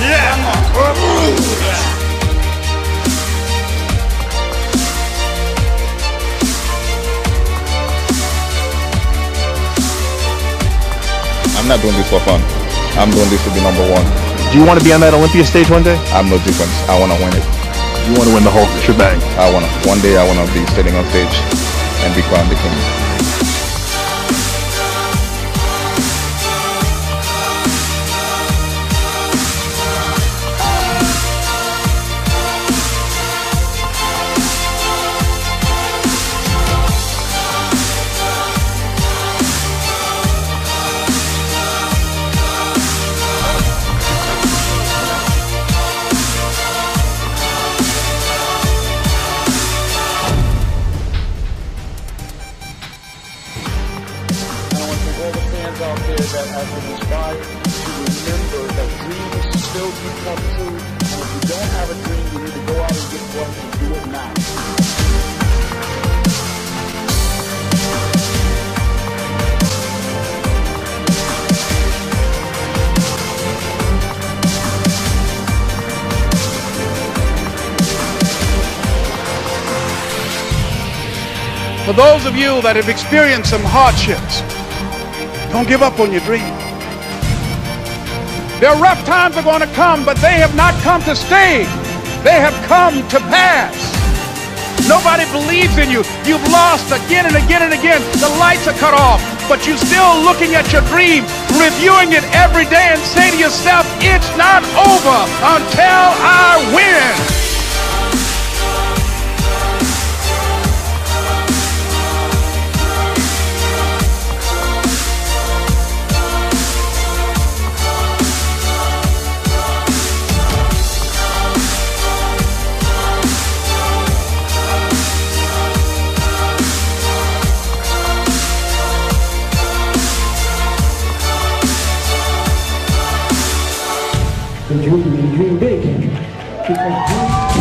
Yeah. I'm not doing this for fun. I'm doing this to be number one. Do you want to be on that Olympia stage one day? I'm no different. I want to win it. You want to win the whole shebang? I want to. One day I want to be sitting on stage and be crowned the king. Out there that have been inspired to remember that dreams still do come true. And if you don't have a dream, you need to go out and get one and do it now. For those of you that have experienced some hardships, don't give up on your dream. There are rough times are going to come, but they have not come to stay. They have come to pass. Nobody believes in you. You've lost again and again and again. The lights are cut off, but you're still looking at your dream, reviewing it every day and say to yourself, it's not over until I win. dream, dream big. Because